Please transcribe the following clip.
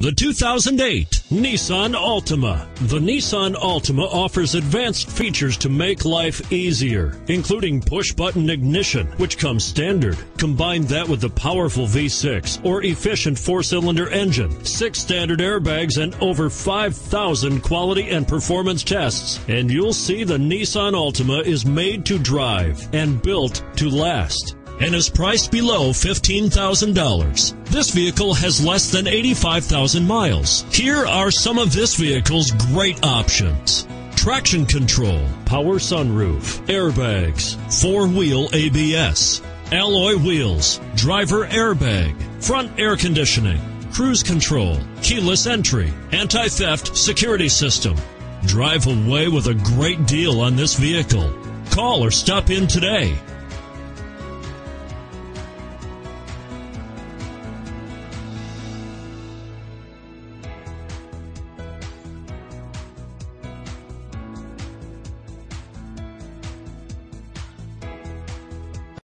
The 2008 Nissan Altima. The Nissan Altima offers advanced features to make life easier, including push button ignition, which comes standard. Combine that with the powerful V6 or efficient four cylinder engine, six standard airbags, and over 5,000 quality and performance tests. And you'll see the Nissan Altima is made to drive and built to last and is priced below $15,000. This vehicle has less than 85,000 miles. Here are some of this vehicle's great options. Traction control, power sunroof, airbags, four-wheel ABS, alloy wheels, driver airbag, front air conditioning, cruise control, keyless entry, anti-theft security system. Drive away with a great deal on this vehicle. Call or stop in today.